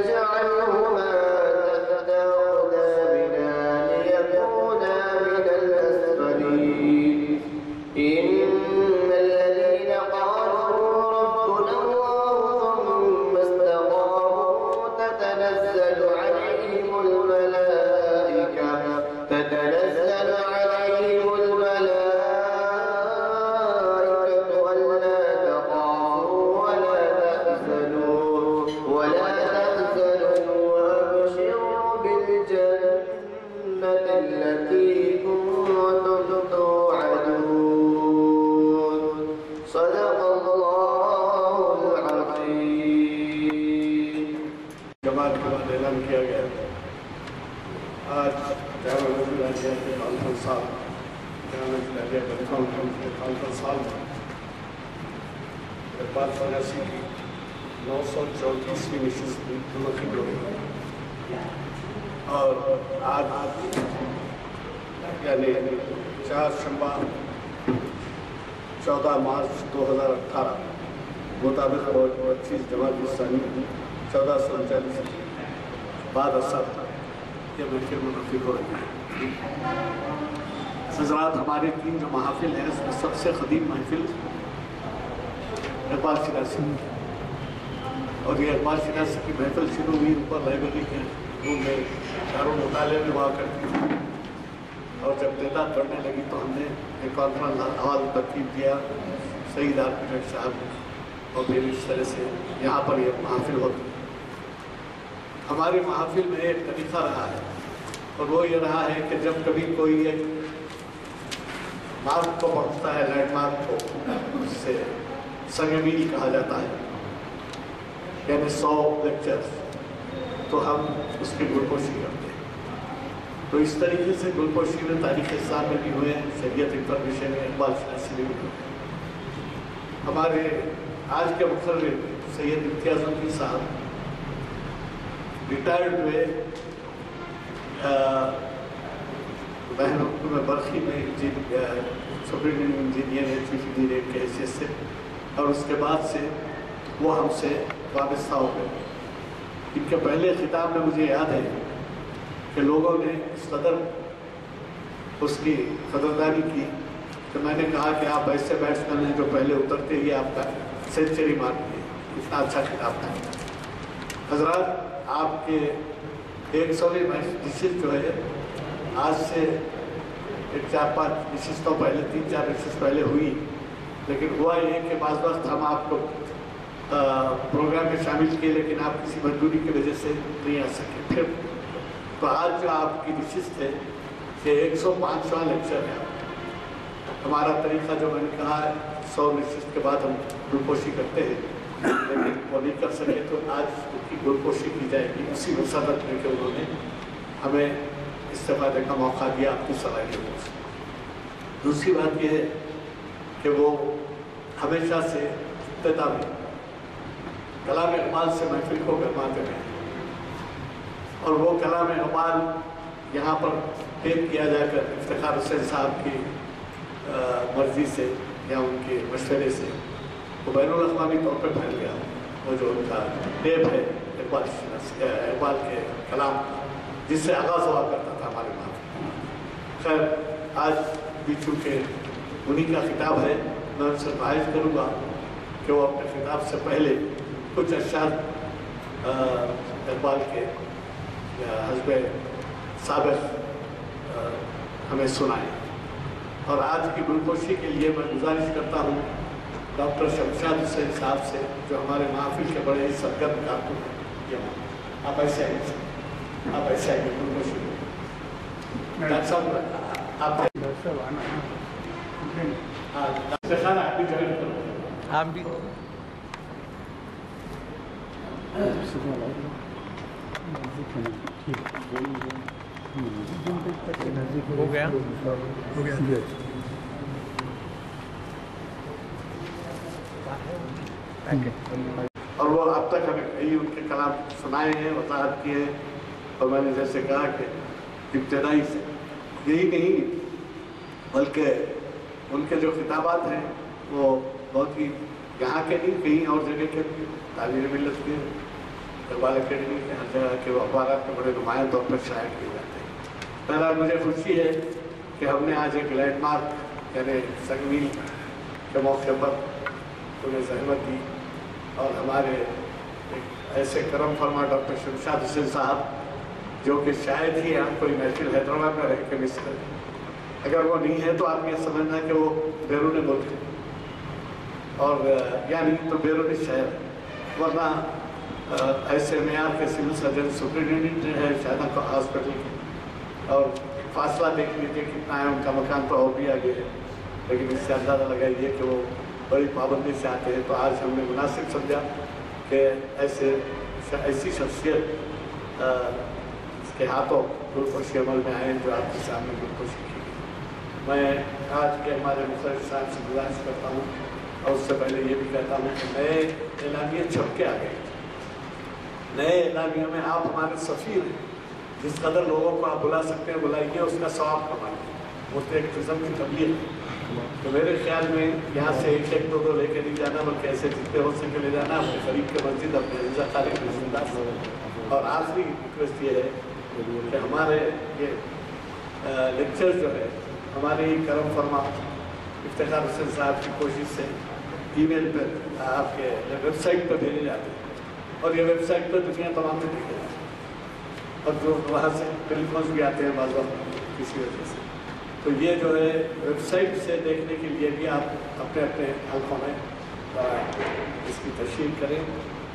والإنس ثانی چودہ سو انچالیس بعد اثر یہ محفل منعقد ہو رہی ہے حضرات ہمارے تین جو محافل ہیں، اس میں سب سے قدیم محفل اقبال شناسی اور یہ اقبال شناسی کی محفل شروع ہوئی اوپر لائبریری کے روم میں چاروں مطالعے میں ہوا کرتی تھی۔ اور جب تعداد بڑھنے لگی تو ہم نے ایک کانفرنس ہال ترتیب دیا سعید آرکیٹیکٹ صاحب۔ نے اور پھر اس طرح سے یہاں پر یہ محافل ہوتی ہمارے محافل میں ایک طریقہ رہا ہے اور وہ یہ رہا ہے کہ جب کبھی کوئی ایک مارک کو پہنچتا ہے لینڈ مارک کو اس سے سنگ میل کہا جاتا ہے یعنی سو لیکچرز، تو ہم اس کی گلپوشی کرتے ہیں۔ تو اس طریقے سے گلپوشی میں تاریخ اسلام میں بھی ہوئے ہیں۔ شریعت انفارمیشن میں اقبال شناسی میں بھی ہوئے ہیں ہمارے آج کے مقرر سید امتیاز الدین صاحب ریٹائرڈ ہوئے میں برقی میں سپرنٹینڈنٹ انجینئر ہے چیف انجینئر کے حیثیت سے، اور اس کے بعد سے وہ ہم سے وابستہ ہو گئے۔ ان کے پہلے خطاب میں مجھے یاد ہے کہ لوگوں نے اس قدر اس کی قدردانی کی کہ میں نے کہا کہ آپ ایسے بیٹسمین ہیں جو پہلے اترتے ہی آپ کا سینچری مار دیے۔ اتنا اچھا خطاب تھا۔ حضرات، آپ کے ایک سویں نشست جو ہے، آج سے ایک چار پانچ نشستوں پہلے، تین چار نشست پہلے ہوئی۔ لیکن ہوا یہ کہ بعض وقت ہم آپ کو پروگرام میں شامل کیے، لیکن آپ کسی مجبوری کی وجہ سے نہیں آ سکے۔ پھر تو آج جو آپ کی نشست ہے کہ ایک سو پانچواں لیکچر ہے۔ ہمارا طریقہ جو میں نے کہا ہے سو نشست کے بعد ہم گلپوشی کرتے ہیں۔ لیکن وہ نہیں کر سکے تو آج اس کی گلپوشی کی جائے گی۔ اسی مسرت میں کہ انہوں نے۔ ہمیں استفادے کا موقع دیا اپنی صلاحیتوں سے۔ دوسری بات یہ ہے کہ وہ ہمیشہ سے ابتدا میں کلام اقبال سے محفل کو گرماتے رہے۔ اور وہ کلام اقبال یہاں پر پیش کیا جا کر افتخار حسین صاحب کی مرضی سے یا ان کے مشورے سے وہ بین الاقوامی طور پہ پھیل گیا وہ جو ان کا ٹیپ ہے اقبال اقبال کے کلام جس سے آغاز ہوا کرتا تھا ہمارے وہاں خیر آج بھی چونکہ انہی کا خطاب ہے میں ان سے خواہش کروں گا کہ وہ اپنے خطاب سے پہلے کچھ اشعار اقبال کے حزب سابق ہمیں سنائیں اور آج کی گلپوشی کے لیے میں گزارش کرتا ہوں ڈاکٹر شمشاد حسین صاحب سے جو ہمارے محافل کے بڑے سرگرم کارکن ہیں آپ ایسے آئیے آپ ایسے آئیے گلپوشی ڈاکٹر صاحب آپ ہاں ڈاکٹر خان آپ بھی جوائن کرو ہم بھی۔ Thank you. ہو گیا۔ اور وہ اب تک ہمیں کئی ان کے کلام سنائے ہیں، وضاحت کیے ہیں۔ اور میں نے جیسے کہا کہ ابتدائی سے یہی نہیں، بلکہ ان کے جو خطابات ہیں، وہ بہت ہی یہاں کے نہیں، کہیں اور جگہ کے بھی تعلیم ملت کے اقبال اکیڈمی کے ہر جگہ کے وہ اخبارات کے بڑے نمایاں طور پر شائع کیے جاتے ہیں۔ پہلا مجھے خوشی ہے کہ ہم نے آج ایک لینڈ مارک یعنی سنگمیل کے موقع پر انہیں زحمت دی اور ہمارے ایک ایسے کرم فرما ڈاکٹر شمشاد حسین صاحب، جو کہ شاید ہی ہم کوئی محفل حیدرآباد میں رہ کے مس کریں اگر وہ نہیں ہے تو آپ یہ سمجھنا کہ وہ بیرون ملک ہے۔ اور یعنی تو بیرون شہر ہے۔ ورنہ ایسے معیار کے سول سرجن سپرنٹینڈنٹ ہے شاید ہاسپٹل کے اور فاصلہ دیکھ لیجیے کتنا ہے، ان کا مکان تو اور بھی آگے ہے۔ لیکن اس سے اندازہ لگائیے کہ وہ بڑی پابندی سے آتے ہیں۔ تو آج ہم نے مناسب سمجھا کہ ایسے ایسی شخصیت اس کے ہاتھوں گلکوشی عمل میں آئے جو آپ کے سامنے گلکوشی کی میں آج کے ہمارے مختلف صاحب سے گزارش کرتا ہوں اور اس سے پہلے یہ بھی کہتا ہوں کہ نئے اعلامیہ چھپ کے آ گئے نئے اعلامیہ میں آپ ہمارے سفیر ہیں۔ جس قدر لوگوں کو آپ بلا سکتے ہیں، بلائیے، اس کا ثواب کمائیے۔ وہ تو ایک قسم کی تبلیغ۔ ہے تو میرے خیال میں یہاں سے ایک ایک دو دو لے کے نہیں جانا، بلکہ ایسے جتنے ہو سکے لے جانا۔ اپنے قریب کے مسجد، اپنے عزا خالق رسول اللہ اور آخری ریکویسٹ یہ ہے کہ ہمارے یہ لیکچر جو ہے ہمارے ہی کرم فرما افتخار حسین صاحب کی کوشش سے ای میل پہ آپ کے ویب سائٹ پہ بھیجے جاتے ہیں۔ اور یہ ویب سائٹ پہ دنیا تمام میں دیکھے جاتے ہیں۔ اور جو وہاں سے ٹیلی فونس بھی آتے ہیں بعض وقت کسی وجہ سے۔ تو یہ جو ہے ویب سائٹ سے دیکھنے کے لیے بھی آپ اپنے اپنے حلقوں میں اس کی تشہیر کریں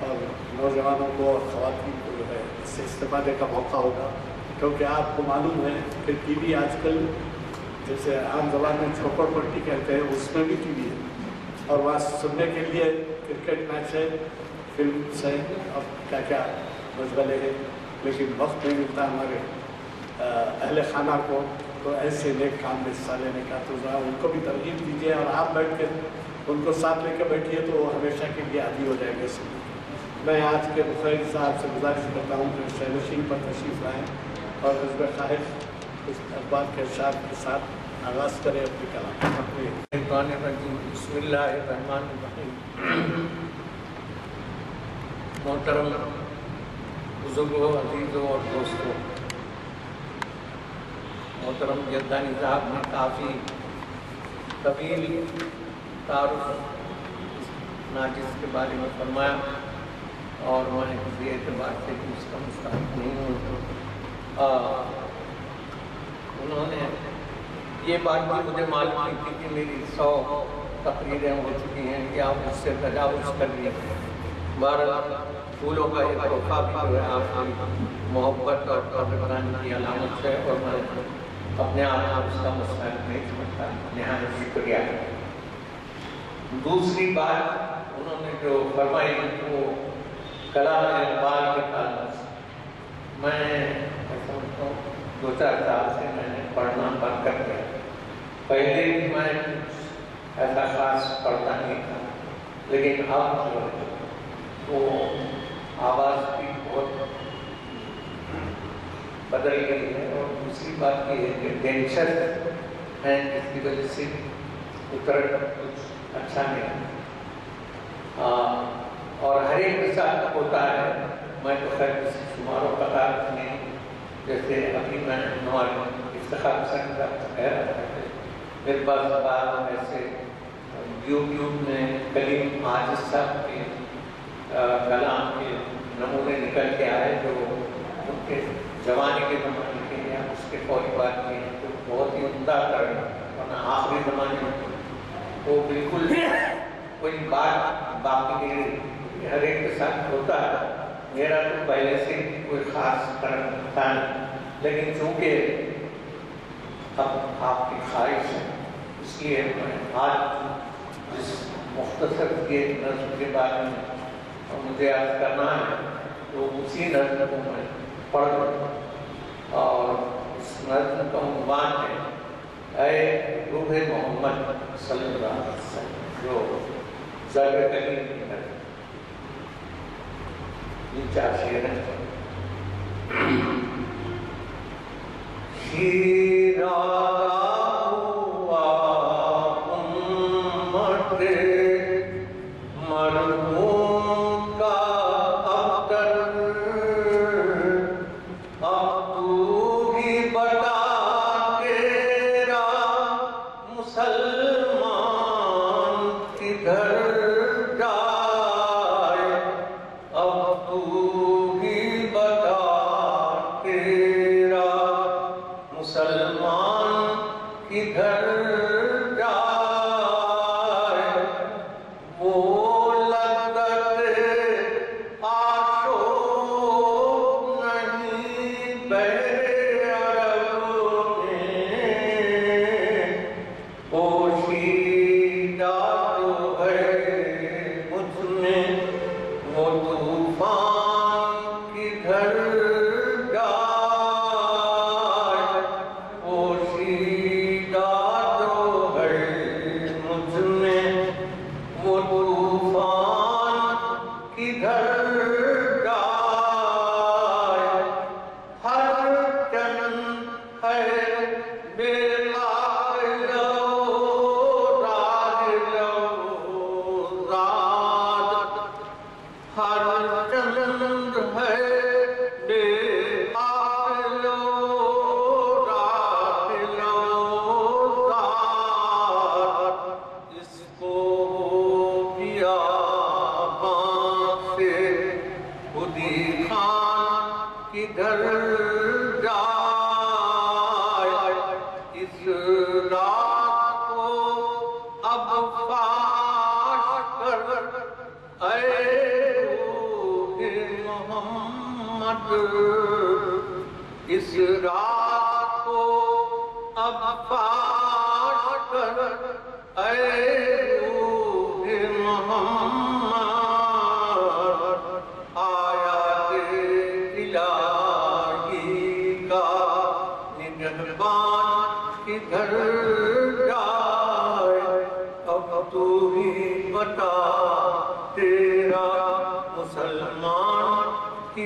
اور نوجوانوں کو اور خواتین کو جو ہے اس سے استفادے کا موقع ہوگا۔ کیونکہ آپ کو معلوم ہے کہ ٹی وی آج کل جیسے عام زبان میں چھوپڑ پٹی کہتے ہیں، اس میں بھی ٹی وی ہے۔ اور وہاں سننے کے لیے کرکٹ میچ ہے فلمس ہیں اور کیا کیا مشغلے ہیں۔ لیکن وقت نہیں ملتا ہمارے اہل خانہ کو، تو ایسے نیک کام میں حصہ لینے کا تو ذرا ان کو بھی ترغیب دیجیے اور آپ بیٹھ کے ان کو ساتھ لے کے بیٹھیے تو وہ ہمیشہ کے لیے عادی ہو جائے گا۔ اس میں آج کے بخیر صاحب سے گزارش کرتا ہوں کہ شہنشین پر تشریف لائیں اور حزب خواہش اس اخبار کے اشعار کے ساتھ آغاز کریں اپنی کلام۔ اپنے بسم اللہ الرحمن الرحیم۔ محترم بزرگوں عزیزوں اور دوستوں، محترم جدانی صاحب نے کافی طویل تعارف ناجس کے بارے میں فرمایا اور میں کسی اعتبار سے اس کا مستحق نہیں ہوں۔ انہوں نے یہ بات بھی مجھے معلوم نہیں تھی کہ میری سو تقریریں ہو چکی ہیں کہ آپ اس سے تجاوز کر لیے بہرحال پھولوں کا ایک تحفہ بھی جو ہے آپ کی محبت اور قدردانی کی علامت ہے اور میں اپنے آپ کو اس کا مستحق نہیں سمجھتا، نہایت شکریہ۔ دوسری بات، انہوں نے جو فرمائی وہ کلام اقبال کے تعلق سے۔ میں سمجھتا ہوں، دو چار سال سے میں نے پڑھنا بند کر دیا۔ پہلے بھی میں ایسا خاص پڑھتا نہیں تھا، لیکن اب جو ہے، وہ آواز بھی بہت بدل گئی ہے اور دوسری بات یہ ہے کہ ٹینشن ہے، جس کی وجہ سے اتر کچھ اچھا نہیں اور ہر ایک کے ساتھ ہوتا ہے، میں تو خیر کسی شمار و قطار نہیں جیسے ابھی میں ہمارے افتخار حسین کا کہہ رہا تھا میرے پاس بعد بعض ایسے یوٹیوب میں کلیم عاجز صاحب کے کلام کے نمونے نکل کے آئے جو ان کے جوانی کے زمانے کے یا اس کے فوری بات کے ہیں تو بہت ہی عمدہ کر ورنہ آخری زمانے میں وہ بالکل کوئی بات باقی نہیں ہر ایک کے ساتھ ہوتا ہے میرا تو پہلے سے کوئی خاص کرم تھا نہیں۔ لیکن چونکہ اب آپ کی خواہش ہے، اس لیے میں آج جس مختصر کے نظم کے بارے میں اور مجھے یاد کرنا ہے تو اسی نظم کو میں پڑھ دوں اور اس نظم کا عنوان ہے اے روح محمد صلی اللہ علیہ وسلم جو ضرب کلیم کی نظم یہ چار شعر ہیں شیرا کدھر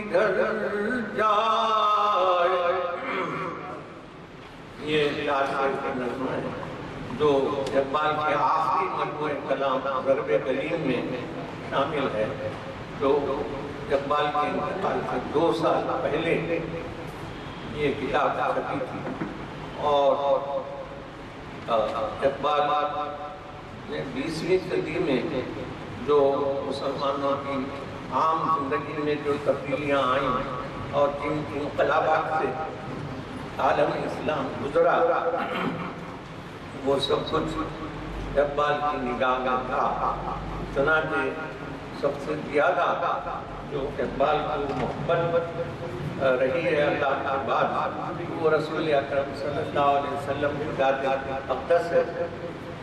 کدھر جائے۔ یہ چار شعر کی نظم ہے جو اقبال کے آخری مجموعہ کلام ضرب کلیم میں شامل ہے۔ جو اقبال کے انتقال سے دو سال پہلے یہ کتاب چھپی تھی۔ اور اقبال نے بیسویں صدی میں جو مسلمانوں کی عام زندگی میں جو تبدیلیاں آئیں اور جن انقلابات سے عالم اسلام گزرا، وہ سب کچھ اقبال کی نگاہ میں تھا۔ چنانچہ سب سے زیادہ جو اقبال کو محبت رہی ہے، اللہ کے بعد وہ رسول اکرم صلی اللہ علیہ وسلم کی ذات اقدس ہے۔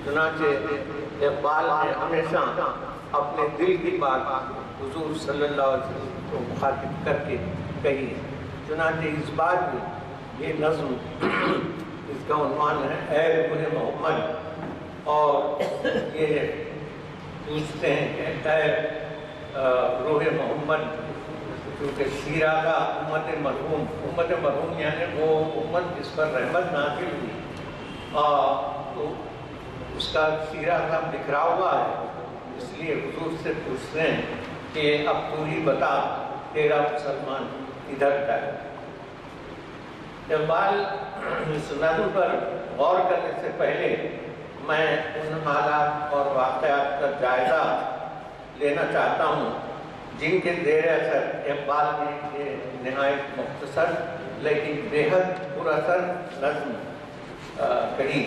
چنانچہ اقبال نے ہمیشہ اپنے دل کی بات حضور صلی اللہ علیہ وسلم کو مخاطب کر کے کہی ہے۔ چنانچہ اس بات میں یہ نظم اس کا عنوان ہے، اے روح محمد۔ اور یہ پوچھتے ہیں کہ اے روح محمد، کیونکہ سیرہ کا امت مرحوم امت مرحوم یعنی وہ امت جس پر رحمت نازل ہوئی۔ تو اس کا سیرہ کا بکھرا ہوا ہے، اس لیے حضور سے پوچھتے ہیں۔ کہ اب تو ہی بتا، تیرا مسلمان ادھر کا ہے؟ اقبال اس نظم پر غور کرنے سے پہلے میں ان حالات اور واقعات کا جائزہ لینا چاہتا ہوں، جن کے زیر اثر اقبال نے یہ نہایت مختصر لیکن بے حد پر اثر نظم کہی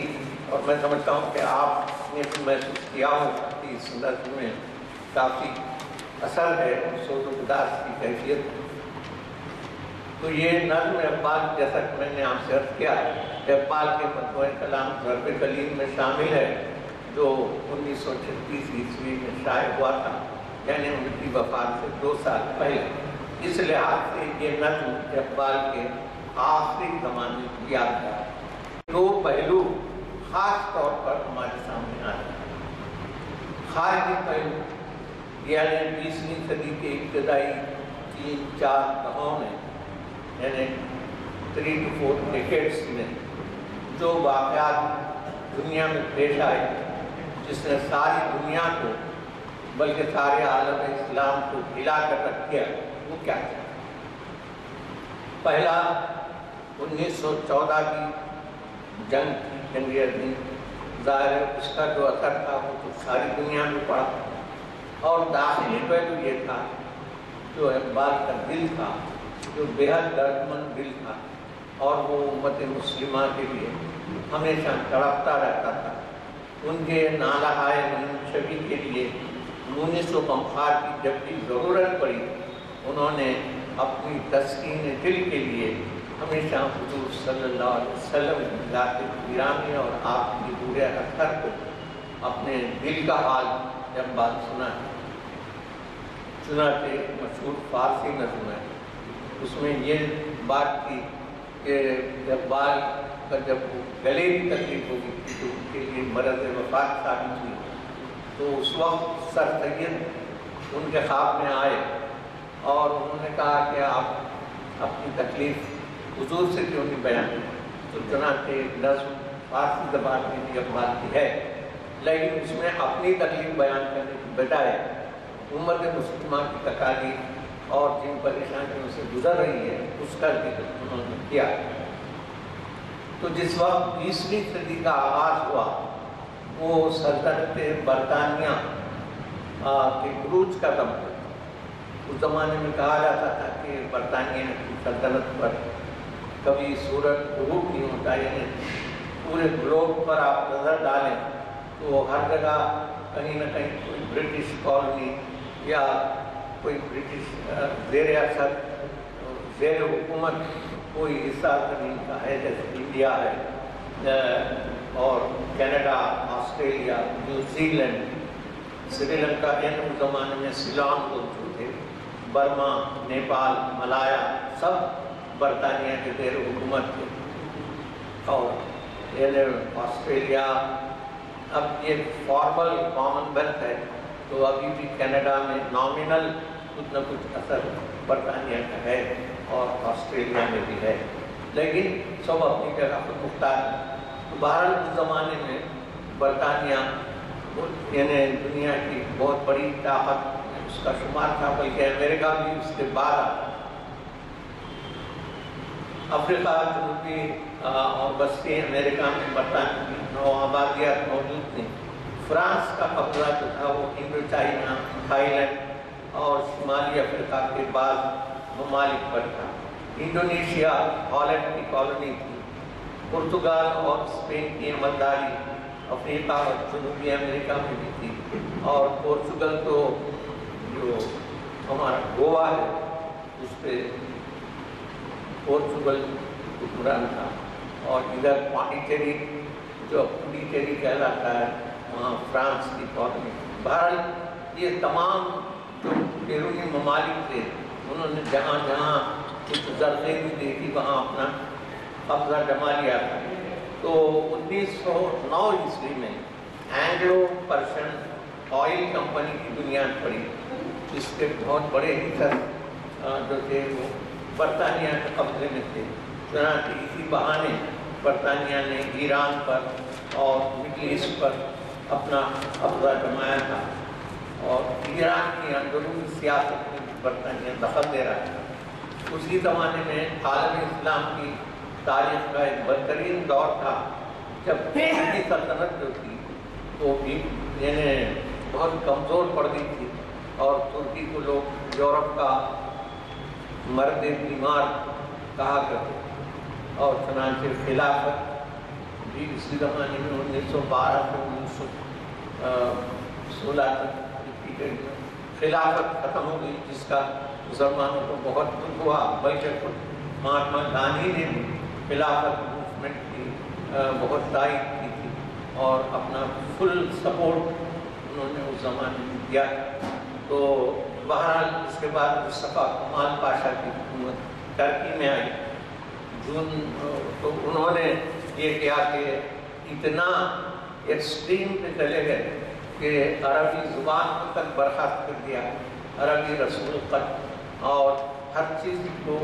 اور میں سمجھتا ہوں کہ آپ نے بھی محسوس کیا ہو کہ اس نظم میں کافی اثر ہے سوز و گداس کی کیفیت۔ تو یہ نظم اقبال جیسا کہ میں نے آپ سے عرض کیا اقبال کے مجموعہ کلام ضرب کلیم میں شامل ہے، جو انیس سو چھتیس عیسوی میں شائع ہوا تھا یعنی ان کی وفات سے دو سال پہلے۔ اس لحاظ سے یہ نظم اقبال کے آخری زمانے کی یاد ہے۔ دو پہلو خاص طور پر ہمارے سامنے آتے ہیں خارجی پہلو یعنی بیسویں صدی کے ابتدائی تین چار دہوں میں یعنی تھری ٹو فور ڈیکیڈس میں جو واقعات دنیا میں پیش آئے، جس نے ساری دنیا کو، بلکہ سارے عالم اسلام کو ہلا کر رکھ دیا، وہ کیا تھا؟ پہلا انیس سو چودہ کی جنگ تھی۔ جنگ ظاہر ہے، اس کا جو اثر تھا، وہ تو ساری دنیا میں پڑا۔ اور داخلی پہلو یہ تھا جو اقبال کا دل تھا، جو بےحد دردمند دل تھا۔ اور وہ امت مسلمہ کے لیے ہمیشہ تڑپتا رہتا تھا۔ ان کے نالہائے منشبی کے لیے مونس و غمخار کی جب بھی ضرورت پڑی، انہوں نے اپنی تسکین دل کے لیے ہمیشہ حضور صلی اللہ علیہ وسلم ذات گرامی اور آپ کی بورے اثر کو اپنے دل کا حال جب بات سنا ہے چنانچہ مشہور فارسی نظم ہے۔ اس میں یہ بات تھی کہ اقبال کا جب گلے کی تکلیف ہوگی تو ان کے لیے مرض وفات ثابت ہوئی، تو اس وقت سر سید ان کے خواب میں آئے اور انہوں نے کہا کہ آپ اپنی تکلیف حضور سے کیوں نہیں بیان تو چنانچہ نظم فارسی زبان میں بھی اقبال کی ہے، لیکن اس میں اپنی تکلیف بیان کرنے کی بجائے امت مسلمہ کی تکالیف اور جن پریشانیوں سے گزر رہی ہے، اس کا ذکر انہوں نے کیا۔ تو جس وقت بیسویں صدی کا آغاز ہوا، وہ سلطنت برطانیہ کے عروج کا دم تھا۔ اس زمانے میں کہا جاتا تھا کہ برطانیہ کی سلطنت پر کبھی سورج غروب نہیں ہوتا یعنی پورے گلوب پر آپ نظر ڈالیں تو ہر جگہ کہیں نہ کہیں کوئی برٹش کالونی یا کوئی برٹش زیر اثر، زیر حکومت، کوئی حصہ زمین کا ہے جیسے انڈیا ہے اور Canada Australia New Zealand Sri Lanka ان زمانے میں سیلان لوگ جو تھے، برما، نیپال، ملایا، سب برطانیہ کے زیر حکومت تھے۔ اور آسٹریلیا اب یہ فارمل کامن ویلتھ ہے۔ تو ابھی بھی کینیڈا میں نامنل کچھ نہ کچھ اثر برطانیہ کا ہے اور آسٹریلیا میں بھی ہے۔ لیکن سب اپنی جگہ پر مختار ہے بہرحال اس زمانے میں برطانیہ یعنی دنیا کی بہت بڑی طاقت اس کا شمار تھا، بلکہ امریکہ بھی اس کے بعد افریقہ، جنوبی اور بستی امریکہ میں برطانیہ نو آبادیات موجود تھیں۔ فرانس کا قبضہ جو تھا وہ انڈو چائنا تھائی لینڈ اور شمالی افریقہ کے بعد ممالک پر تھا۔ انڈونیشیا، ہالینڈ کی کالونی تھی۔ پرتگال اور اسپین کی عملداری افریقہ اور جنوبی امریکہ میں بھی تھی۔ اور پورچگل تو جو ہمارا گوا ہے، اس پہ پورچگل حکمران تھا۔ اور ادھر پانڈیچیری جو پونڈیچیری کہلاتا ہے فرانس کی کالونی بہرحال یہ تمام جو بیرونی ممالک تھے، انہوں نے جہاں جہاں کچھ زرخیزی دیکھی، وہاں اپنا قبضہ جما لیا۔ تھا تو انیس سو نو عیسوی میں اینگلو پرشن آئل کمپنی کی بنیاد پڑی۔ جس کے بہت بڑے حصہ جو تھے، وہ برطانیہ کے قبضے میں تھے۔ چنانچہ اسی بہانے برطانیہ نے ایران پر اور مڈل ایسٹ پر اپنا قبضہ جمایا تھا اور ایران کی اندرونی سیاست میں برطانیہ دخل دے رہا تھا۔ اسی زمانے میں عالم اسلام کی تاریخ کا ایک بدترین دور تھا۔ جب ترکی سلطنت جو تھی وہ بھی یعنی بہت کمزور پڑ گئی تھی اور ترکی کو لوگ یورپ کا مرد بیمار کہا کرتے اور چنانچہ خلافت بھی اسی زمانے میں انیس سو بارہ سے انیس سو سولہ تک خلافت ختم ہو گئی، جس کا مسلمانوں کو بہت دکھ ہوا۔ بلکہ مہاتما گاندھی نے بھی خلافت موومنٹ کی بہت تائید کی تھی اور اپنا فل سپورٹ انہوں نے اس زمانے میں دیا۔ تو بہرحال اس کے بعد مصطفیٰ کمال پاشا کی حکومت ترکی میں آئی۔ جون تو انہوں نے یہ کیا کہ اتنا ایکسٹریم پہ چلے گئے کہ عربی زبان کو تک برخاست کر دیا عربی رسول خط اور ہر چیز کو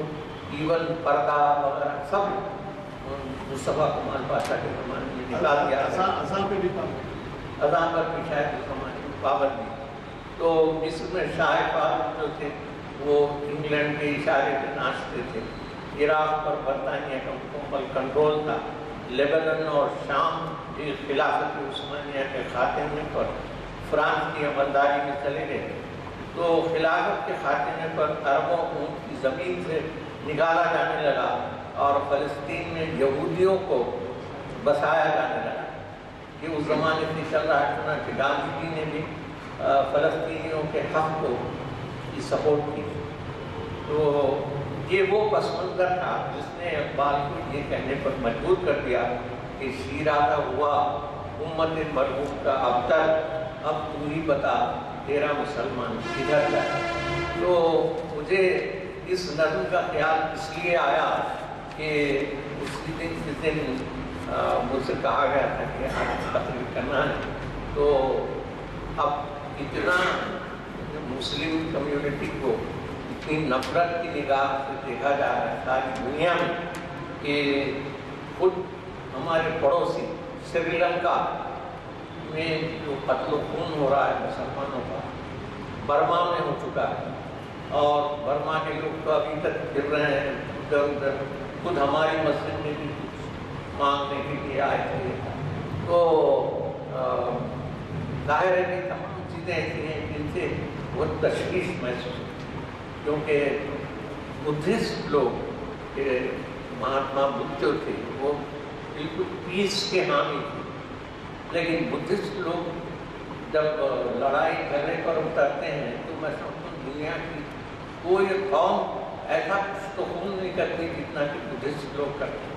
ایون پردہ وغیرہ سب مصطفیٰ کمال پاشا کے زمانے میں نکال دیا۔ اذان پہ بھی پابند اذان پر بھی شاید اس زمانے میں پابندی۔ تو مصر میں شاہ فاروق جو تھے وہ انگلینڈ کے اشارے پہ ناچتے تھے۔ عراق پر برطانیہ کا مکمل کنٹرول تھا۔ لیبنن اور شام بھی خلافت عثمانیہ کے خاتمے پر فرانس کی عملداری میں چلے گئے۔ تو خلافت کے خاتمے پر عربوں کو ان کی زمین سے نکالا جانے لگا اور فلسطین میں یہودیوں کو بسایا جانے لگا۔ کہ اس زمانے میں چل رہا ہے کہ گاندھی جی نے بھی فلسطینیوں کے حق کو کی سپورٹ کی تو یہ وہ پس منظر تھا جس نے اقبال کو یہ کہنے پر مجبور کر دیا کہ شیرازہ ہوا، امت مرحوم کا ابتر اب تو ہی بتا تیرا مسلمان کدھر جائے تو مجھے اس نظم کا خیال اس لیے آیا کہ اس دن جس دن مجھ سے کہا گیا تھا کہ آج تقریر کرنا ہے۔ تو اب اتنا مسلم کمیونٹی کو اتنی نفرت کی نگاہ سے دیکھا جا رہا ہے ساری دنیا میں کہ خود ہمارے پڑوسی سری لنکا میں جو قتل و خون ہو رہا ہے، مسلمانوں کا، برما میں ہو چکا ہے۔ اور برما کے لوگ تو ابھی تک پھر رہے ہیں، ادھر ادھر۔ خود ہماری مسجد میں بھی مانگنے کے لیے آئے تھے۔ تو ظاہر ہے کہ تمام چیزیں ایسی ہیں جن سے بہت تشویش محسوس ہوتی ہے۔ کیونکہ بدھسٹ لوگ مہاتما بدھ جو تھے وہ بالکل پیس کے حامی تھے۔ لیکن بدھسٹ لوگ جب لڑائی جھگڑے پر اترتے ہیں تو میں سمجھتا ہوں دنیا کی کوئی قوم ایسا کچھ تو خون نہیں کرتی جتنا کہ بدھسٹ لوگ کرتے ہیں۔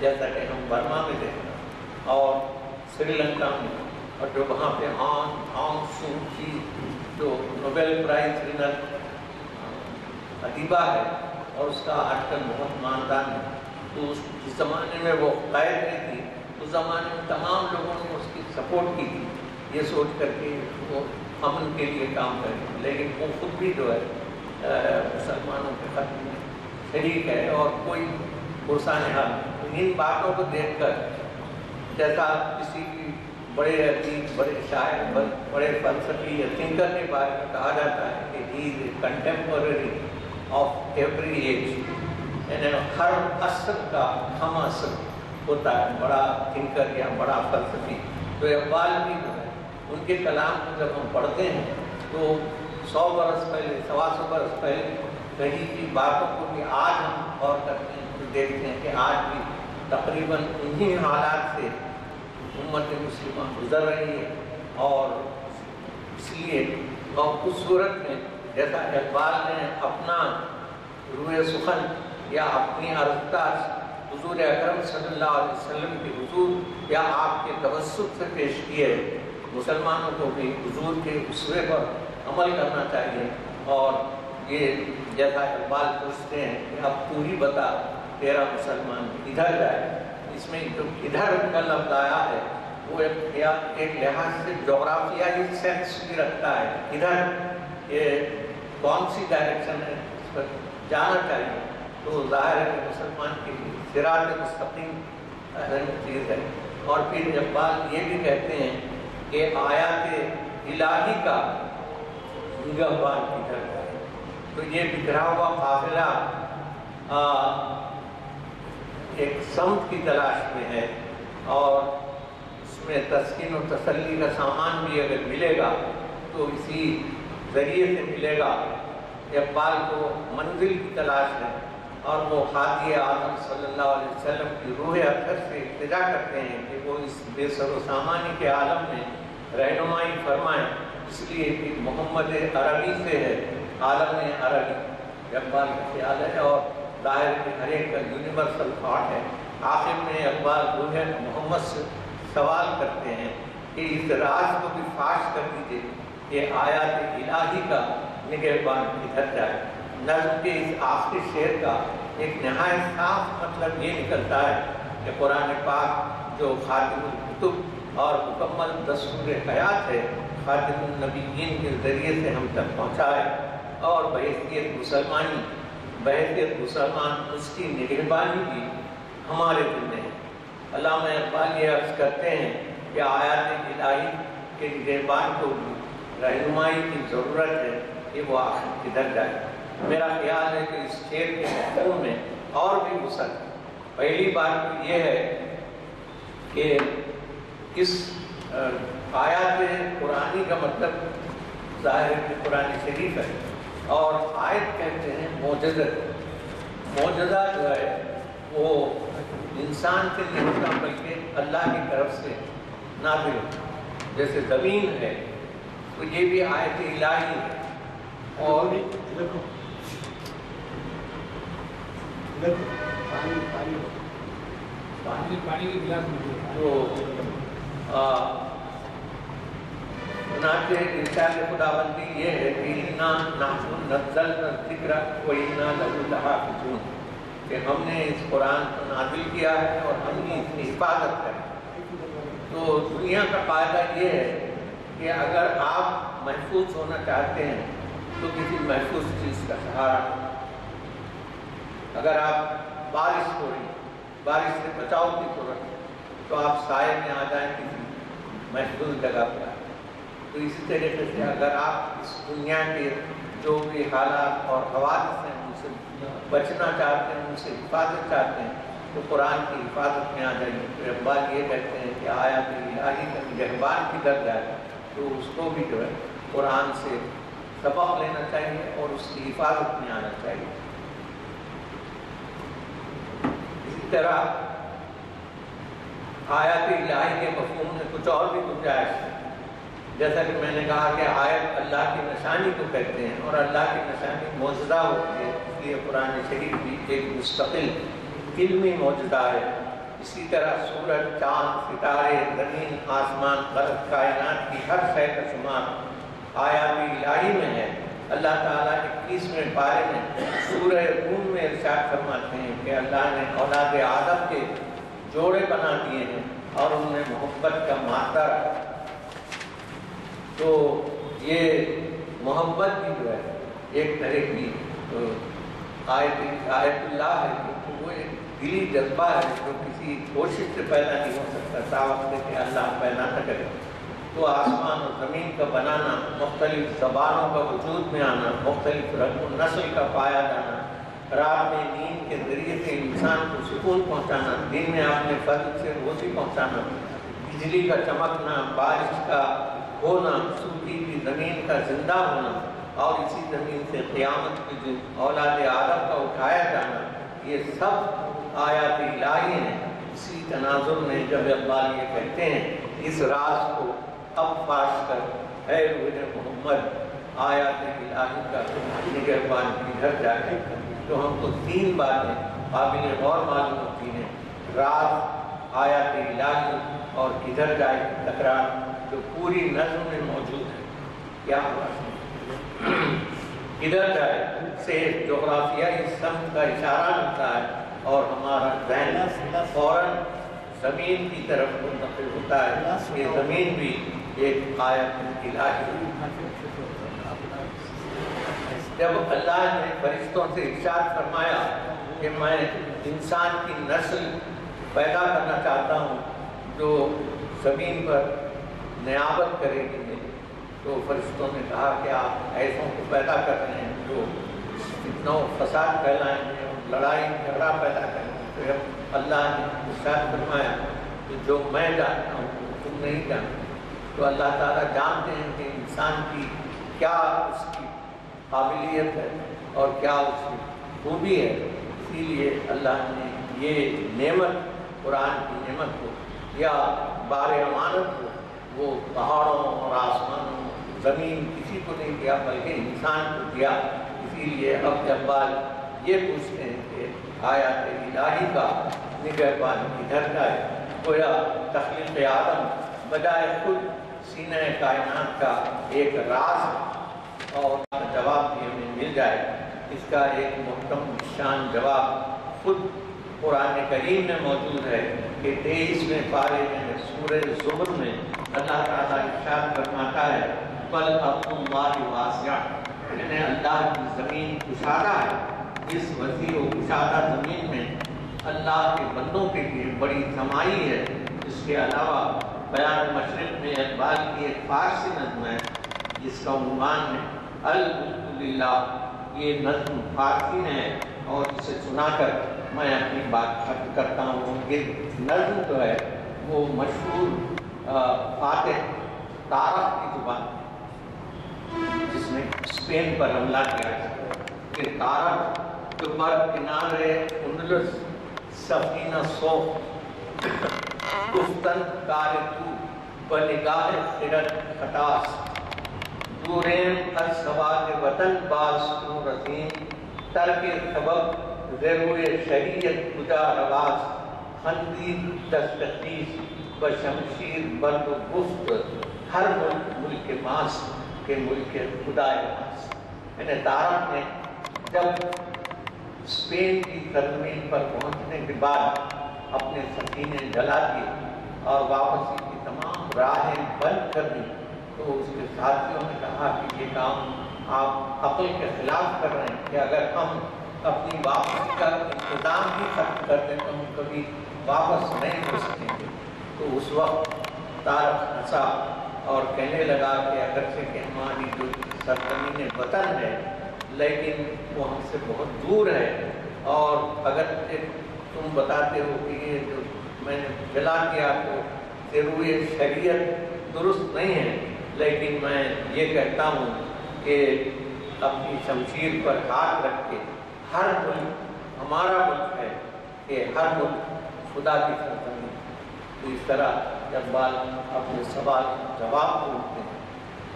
جیسا کہ ہم برما میں دیکھتے ہیں اور سری لنکا میں۔ اور جو وہاں پہ آن آن سو کی جو نوبیل پرائز ونر ادیبہ ہے اور اس کا آج کل بہت ماندان ہے۔ تو اس جس زمانے میں وہ قید میں تھی، اس زمانے میں تمام لوگوں نے اس کی سپورٹ کی تھی۔ یہ سوچ کر کے وہ امن کے لیے کام کریں لیکن وہ خود بھی جو ہے مسلمانوں کے ختم میں شریک ہے اور کوئی پرسان حال نہیں۔ ان باتوں کو دیکھ کر جیسا کسی بھی بڑے ادیب بڑے شاعر، بڑے- فلسفی یا تھنکر کے بارے میں کہا جاتا ہے کہ he is contemporary of every age یعنی ہر عصر کا ہم عصر ہوتا ہے، بڑا تھنکر یا بڑا فلسفی۔ تو اقبال بھی جو ہے، ان کے کلام کو جب ہم پڑھتے ہیں، تو سو برس پہلے، سوا سو برس پہلے کہیں کی باتوں کو بھی آج ہم غور کرتے ہیں، تو دیکھتے ہیں کہ آج بھی تقریباً انہی حالات سے امت مسلمہ گزر رہی ہے۔ اور اس لیے اور اس صورت میں جیسا اقبال نے اپنا روح سخن یا اپنی عرضداز حضور اکرم صلی اللہ علیہ وسلم کے حضور یا آپ کے توسط سے پیش کیے مسلمانوں کو بھی حضور کے اسوے پر عمل کرنا چاہیے۔ اور یہ جیسا اقبال پوچھتے ہیں کہ اب تو ہی بتا تیرا مسلمان ادھر جائے۔ اس میں جو ادھر کا لفظ آیا ہے، وہ ایک ایک لحاظ سے جغرافیائی سینس بھی رکھتا ہے۔ ادھر۔ یہ کون سی ڈائریکشن ہے؟ اس پر جانا چاہیے۔ تو ظاہر ہے کہ مسلمان کے لیے سراط مستقیم اہم چیز ہے۔ اور پھر اقبال یہ بھی کہتے ہیں کہ آیات الہی کا نگہبان کدھر ہے۔ تو یہ بکھرا ہوا قافلہ ایک سمت کی تلاش میں ہے۔ اور اس میں تسکین و تسلی کا سامان بھی اگر ملے گا، تو اسی ذریعے سے ملے گا اقبال کو منزل کی تلاش ہے اور وہ خادی اعظم صلی اللہ علیہ وسلم کی روح اثر سے التجا کرتے ہیں کہ وہ اس بے سر و سامانی کے عالم میں رہنمائی فرمائیں۔ اس لیے کہ محمد عربی سے ہے، عالم عربی۔ اقبال کا خیال ہے اور ظاہر کہ ہر ایک کا یونیورسل تھاٹ ہے۔ آخر میں اقبال روح محمد سے سوال کرتے ہیں کہ اس راز کو بھی فاش کر دیجیے کہ آیات الہی کا نگہبان کدھر جائے۔ نظم کے اس آخری شعر کا ایک نہایت صاف مطلب یہ نکلتا ہے کہ قرآن پاک جو خاتم الکتب اور مکمل دستور حیات ہے، خاتم النبیین کے ذریعے سے ہم تک پہنچائے اور بحیثیت مسلمانی، بحیثیت مسلمان اس کی نگہبانی بھی ہمارے ذمے ہے۔ علامہ اقبال یہ عرض کرتے ہیں کہ آیات الہی کے نگہبان کو بھی رہنمائی کی ضرورت ہے کہ وہ آخر کدھر جائے۔ میرا خیال ہے کہ اس شعر کے مفہوم میں اور بھی وسعت پہلی بات یہ ہے کہ اس آیات قرآنی کا مطلب ظاہر ہے کہ قرآن شریف ہے اور آیت کہتے ہیں معجزت معجزہ جو ہے وہ انسان سے نہیں ہوتا بلکہ اللہ کی طرف سے نازل ہوتا جیسے زمین ہے تو یہ بھی آیت الہی ہے۔ اور پانی پانی۔ کے گلاس میں تو چنانچہ ارشاد خدا بندی یہ ہے کہ انا نحن نزلنا الذکر و انا له لحافظون۔ کہ ہم نے اس قرآن کو نازل کیا ہے اور ہم نے اس کی حفاظت کری تو دنیا کا قاعدہ یہ ہے کہ اگر آپ محفوظ ہونا چاہتے ہیں تو کسی محفوظ چیز کا سہارا اگر آپ بارش ہو رہی بارش سے بچاؤ کی ضرورت تو آپ سائے میں آ جائیں کسی محفوظ جگہ پر۔ تو اسی طریقے سے اگر آپ اس دنیا کے جو بھی حالات اور حوادث ہیں، ان سے بچنا چاہتے ہیں، ان سے حفاظت چاہتے ہیں، تو قرآن کی حفاظت میں آ جائیے۔ پھر اقبال یہ کہتے ہیں کہ آیا کہ الہی کا نگہبان کی در جائے تو اس کو بھی جو ہے قرآن سے سبق لینا چاہیے اور اس کی حفاظت میں آنا چاہیے۔ اسی طرح آیات الہی کے مفہوم میں کچھ اور بھی گنجائش ہے۔ جیسا کہ میں نے کہا کہ آیت اللہ کی نشانی کو کہتے ہیں اور اللہ کی نشانی موجودہ ہوتی ہے۔ اس لیے قرآن شریف بھی ایک مستقل علمی موجودہ ہے۔ اسی طرح سورج، چاند، ستارے، زمین، آسمان غلط کائنات کی ہر شے کا شمار آیات الہی میں ہے۔ اللہ تعالیٰ اکیسویں پارے میں سورہ روم میں ارشاد فرماتے ہیں کہ اللہ نے اولاد آدم کے جوڑے بنا دیے ہیں اور ان میں محبت کا مادہ رکھا۔ تو یہ محبت بھی جو ہے، ایک طرح کی آیت آیت اللہ ہے وہ ایک دلی جذبہ ہے جو کسی کوشش سے پیدا نہیں ہو سکتا تا وقت کہ اللہ پیدا نہ کرے۔ تو آسمان اور زمین کا بنانا، مختلف زبانوں کا وجود میں آنا، مختلف رنگ و نسل کا پایا جانا، رات میں نیند کے ذریعے سے انسان کو سکون پہنچانا، دن میں اپنے فضل سے روزی پہنچانا، بجلی کا چمکنا، بارش کا ہونا، سوکھی کی زمین کا زندہ ہونا، اور اسی زمین سے قیامت کی جو اولاد آدم کا اٹھایا جانا، یہ سب آیات الہی ہیں۔ اسی تناظر میں جب اقبال یہ کہتے ہیں، اس راز کو اب فاش کر، اے روح محمد، آیات الہی کا نگہبان کدھر جائے تو ہم کو تین باتیں قابل غور معلوم ہوتی ہیں۔ راز، آیات الہی اور کدھر جائے تکرار جو پوری نظم میں موجود ہے۔ کیا ہوا کدھر جائے؟ سے جغرافیائی سمت کا اشارہ ملتا ہے۔ اور ہمارا ذہن فوراً زمین کی طرف منتقل ہوتا ہے۔ یہ زمین بھی ایک آیت الہی جب اللہ نے فرشتوں سے ارشاد فرمایا کہ میں انسان کی نسل پیدا کرنا چاہتا ہوں جو زمین پر نیابت کرے گی تو فرشتوں نے کہا کہ آپ ایسوں کو پیدا کر رہے ہیں جو اتنا فساد پھیلائیں گے۔ لڑائی، جھگڑا پیدا کریں گے۔ تو جب اللہ نے ارشاد فرمایا کہ جو میں جانتا ہوں تم نہیں جانتے۔ تو اللہ تعالیٰ جانتے ہیں کہ انسان کی کیا اس کی قابلیت ہے اور کیا اس کی خوبی ہے۔ اسی لیے اللہ نے یہ نعمت، قرآن کی نعمت کو یا بار امانت کو، وہ پہاڑوں اور آسمانوں، زمین، کسی کو نہیں دیا، بلکہ انسان کو دیا۔ اسی لیے اب اقبال یہ پوچھتے ہیں کہ آیات الہی کا نگہبان کدھر کا ہے۔ گویا تخلیق آدم بجائے خود سینہ کائنات کا ایک راز اور جواب بھی ہمیں مل جائے۔ اس کا ایک محکم شان جواب خود قرآن کریم میں موجود ہے کہ تیئیسویں پارے میں سورہ زمر میں اللہ تعالیٰ ارشاد فرماتا ہے، بل اب اللہ واسعہ یعنی اللہ کی زمین کشادہ ہے۔ اس وسیع و کشادہ زمین میں اللہ کے بندوں کے لیے بڑی سمائی ہے، اس کے علاوہ بیان مشرق میں اقبال کی ایک فارسی نظم ہے، جس کا عنوان ہے الحمد للہ یہ نظم فارسی ہے اور اسے سنا کر میں اپنی بات ختم کرتا ہوں۔ یہ نظم جو ہے، وہ مشہور فاتح تارق کی زبان جس نے اسپین پر حملہ کیا کہ تارق جو مر کنارے اندلس سفینہ سو گفتن کار تو بنگاہ خرد خٹاس دورین ہر سواد وطن باز تو رسیم، ترک سبب ضرور شریعت خدا رواز خندیر دستخیز بشمشیر بند و گفت، ہر ملک ملک ماس کے ملک خدا ماس۔ یعنی تارک نے جب اسپین کی سرزمین پر پہنچنے کے بعد اپنے سکینے جلا دیے اور واپسی کی تمام راہیں بند کر دی۔ تو اس کے ساتھیوں نے کہا کہ یہ کام آپ عقل کے خلاف کر رہے ہیں کہ اگر ہم اپنی واپسی کا انتظام بھی ختم کر دیں تو ہم کبھی واپس نہیں ہو سکیں گے۔ تو اس وقت تارک ہنسا اور کہنے لگا کہ اگرچہ کہ ہماری جو سرزمین وطن ہے لیکن وہ ہم سے بہت دور ہے۔ اور اگر تم بتاتے ہو کہ یہ جو میں نے جلا کیا تو ضرور شریعت درست نہیں ہے۔ لیکن میں یہ کہتا ہوں کہ اپنی شمشیر پر ہاتھ رکھ کے ہر ملک، ہمارا ملک ہے کہ ہر ملک خدا کی سرزمین تو اس طرح اقبال اپنے سوال جواب ڈھونڈتے ہیں۔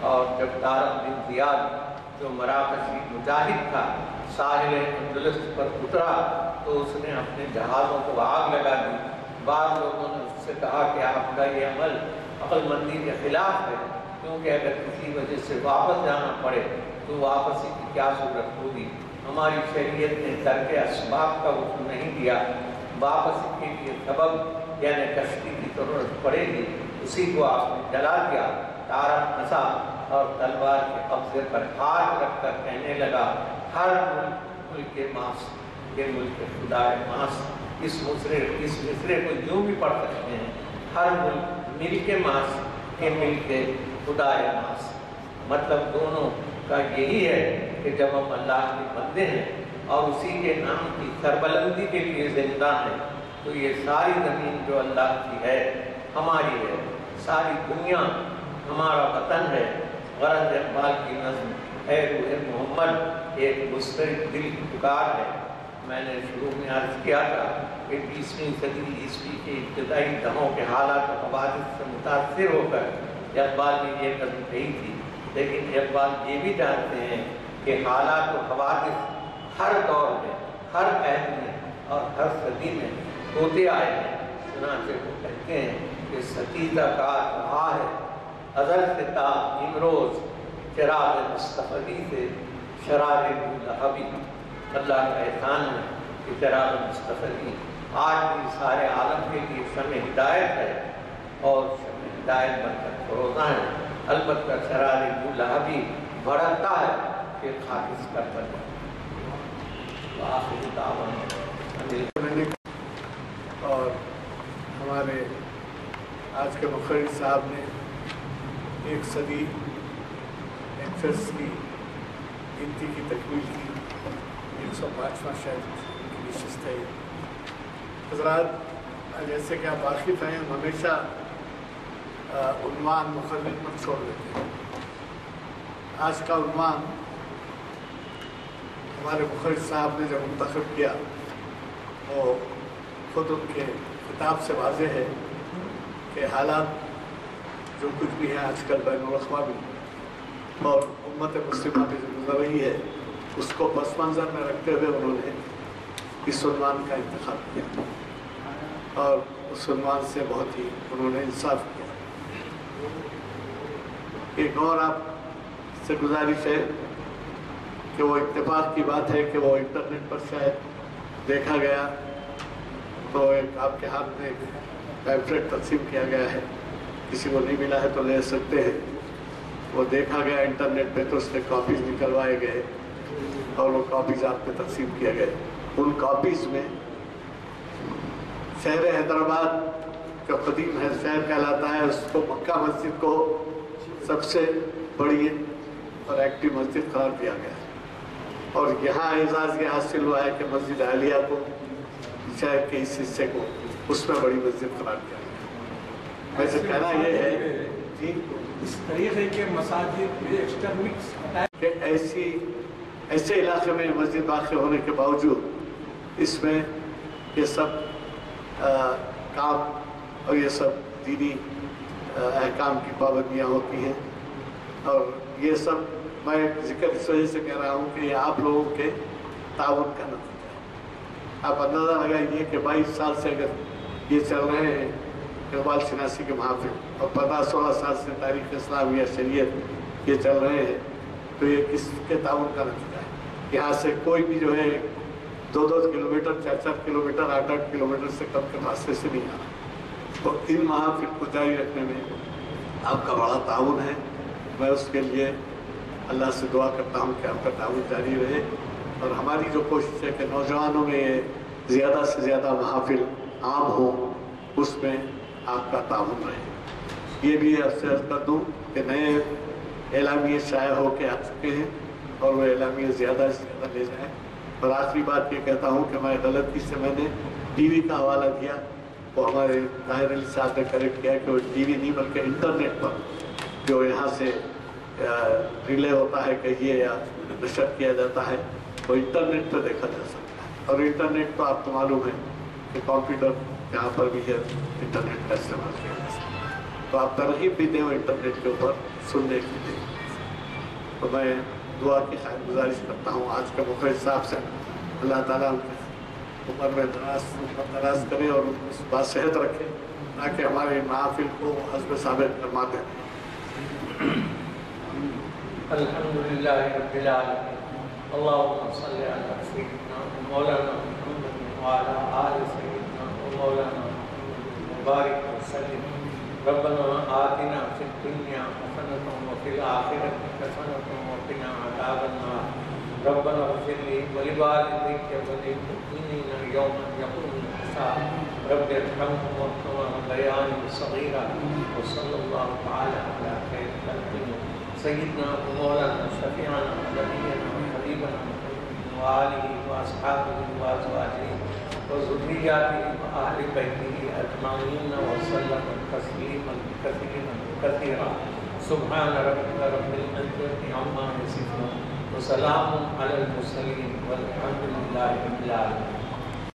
اور جب تارک بن زیاد جو مراکشی مجاہد تھا، ساحل اندلس پر اترا تو اس نے اپنے جہازوں کو آگ لگا دی۔ بعض لوگوں نے اس سے کہا کہ آپ کا یہ عمل عقل مندی کے خلاف ہے، کیونکہ اگر کسی وجہ سے واپس جانا پڑے تو واپسی کی کیا صورت ہوگی؟ ہماری شریعت نے ترک اسباب کا حکم نہیں دیا۔ واپسی کے لیے سبب یعنی کشتی کی ضرورت پڑے گی، اسی کو آپ نے جلا دیا۔ تارا پھنسا اور تلوار کے قبضے پر ہاتھ رکھ کر کہنے لگا، ہر ملک ملک کے ماس، یہ ملک خدا ماس، اس مصرے اس مصرے کو یوں بھی پڑھ سکتے ہیں، ہر ملک مل کے ماس کے مل کے خدا ماس. مطلب دونوں کا یہی ہے کہ جب ہم اللہ کے بندے ہیں اور اسی کے نام کی سربلندی کے لیے زندہ ہیں، تو یہ ساری زمین جو اللہ کی ہے، ہماری ہے، ساری دنیا ہمارا وطن ہے۔ غرض اقبال کی نظم۔ اے روح محمد، ایک مسترد دل کی پکار ہے۔ میں نے شروع میں عرض کیا تھا کہ بیسویں صدی عیسوی کے ابتدائی دموں کے حالات و حوادث سے متاثر ہو کر اقبال نے یہ نظم کہی تھی۔ لیکن اقبال یہ بھی جانتے ہیں کہ حالات و حوادث ہر دور میں، ہر عہد میں اور ہر صدی میں ہوتے آئے ہیں۔ چنانچہ وہ کہتے ہیں کہ ستیزہ کار رہا ہے۔ ازل سے تا امروز چراغ مستفی سے شرار لہبی اللہ کا احسان ہے کہ چراغ مستفی آج بھی سارے عالم کے لیے شم ہدایت ہے اور شم ہدایت بن کر فروزہ ہے۔ البتہ شرار لہبی بڑھتا ہے کہ خاکس کر بن آخری دعوت اور ہمارے آج کے مخرج صاحب نے ایک صدی ایکسس کی گنتی کی تکمیل کی، ایک سو پانچواں شاید کی نشست ہے۔ حضرات، جیسے کہ آپ واقف ہیں، ہم ہمیشہ عنوان مخرج پر چھوڑ دیتے ہیں۔ آج کا عنوان ہمارے مخرج صاحب نے جب منتخب کیا، وہ خود ان کے کتاب سے واضح ہے کہ حالات جو کچھ بھی ہے آج کل بین الاقوامی اور امت مسلمہ کی ذمہ داری ہے، اس کو پس منظر میں رکھتے ہوئے انہوں نے اس عنوان کا انتخاب کیا۔ اور اس عنوان سے بہت ہی انہوں نے انصاف کیا۔ ایک اور آپ سے گزارش ہے کہ وہ اتفاق کی بات ہے کہ وہ انٹرنیٹ پر شاید دیکھا گیا تو ایک آپ کے ہاتھ میں پیمفلیٹ تقسیم کیا گیا ہے۔ کسی کو نہیں ملا ہے تو لے سکتے ہیں۔ وہ دیکھا گیا انٹرنیٹ پہ تو اس میں کاپیز نکلوائے گئے اور وہ کاپیز آپ پہ تقسیم کیا گئے۔ ان کاپیز میں شہر حیدرآباد کا قدیم ہے شہر کہلاتا ہے۔ اس کو مکہ مسجد کو سب سے بڑی اور ایکٹیو مسجد قرار دیا گیا۔ ہے اور یہاں اعزاز یہ حاصل ہوا ہے کہ مسجد اہلیہ کو، شہر کے اس حصے کو اس میں بڑی مسجد قرار دیا۔ ویسے کہنا یہ ہے کہ اس طریقے کے مساجد میں ایکسٹرمکس کہ ایسی ایسے علاقے میں مسجد واقع ہونے کے باوجود اس میں یہ سب کام اور یہ سب دینی احکام کی پابندیاں ہوتی ہیں۔ اور یہ سب میں ذکر اس وجہ سے کہہ رہا ہوں کہ یہ آپ لوگوں کے تعاون کا نتیجہ ہے۔ آپ اندازہ لگائیے کہ بائیس سال سے اگر یہ چل رہے ہیں اقبال شناسی کے محافظ اور پندرہ سولہ سال سے تاریخ اسلام یا شریعت یہ چل رہے ہیں، تو یہ کس کے تعاون کا نتیجہ ہے۔ یہاں سے کوئی بھی جو ہے دو دو کلومیٹر، چار چار کلومیٹر، آٹھ آٹھ کلومیٹر سے کم کے راستے سے نہیں آنا۔ تو ان محافل کو جاری رکھنے میں آپ کا بڑا تعاون ہے۔ میں اس کے لیے اللہ سے دعا کرتا ہوں کہ آپ کا تعاون جاری رہے۔ اور ہماری جو کوشش ہے کہ نوجوانوں میں یہ زیادہ سے زیادہ محافل عام ہوں، اس میں آپ کا تعاون رہے۔ یہ بھی عرض کر دوں کہ نئے اعلامیے شائع ہو کے آ چکے ہیں اور وہ اعلامیے زیادہ سے زیادہ لے جائیں۔ اور آخری بات یہ کہتا ہوں کہ میں غلطی سے میں نے ٹی وی کا حوالہ دیا۔ وہ ہمارے طاہر علی صاحب نے کریکٹ کیا کہ وہ ٹی وی نہیں بلکہ انٹرنیٹ پر جو یہاں سے ریلے ہوتا ہے کہیے یا نشر کیا جاتا ہے، وہ انٹرنیٹ پہ دیکھا جا سکتا ہے۔ اور انٹرنیٹ تو آپ کو معلوم ہے کہ کمپیوٹر یہاں پر بھی ہے انٹرنیٹ کا استعمال۔ تو آپ ترغیب بھی دیں انٹرنیٹ کے اوپر سننے کی دیں تو میں دعا کی خیر گزارش کرتا ہوں آج کے مخرج صاحب سے۔ اللہ تعالیٰ عمر میں دراز عمر دراز کرے اور اس بات صحت رکھے، تاکہ ہمارے محافل کو حسب ثابت فرما دیں الحمد للہ رب العالمین۔ اللہم صلی علی سیدنا مولانا وعلى آل سيدنا ومولانا مبارك وسلم. ربنا آتنا في الدنيا حسنة وفي الآخرة حسنة وقنا عذاب النار. ربنا اغفر لي ولوالديك وللمؤمنين يوم يقوم الحساب. رب ارحمهم وارحمهم بيانا صغيرا. وصلى الله تعالى على خير خلقه. سيدنا ومولانا شفيعنا ونبينا وحبيبنا وآله وأصحابه وأزواجه. وذرياته وأهل بيته أجمعين وسلم تسليما كثيرا كثيرا. سبحان ربك رب العزة عما يصفون وسلام على المرسلين والحمد لله رب العالمين.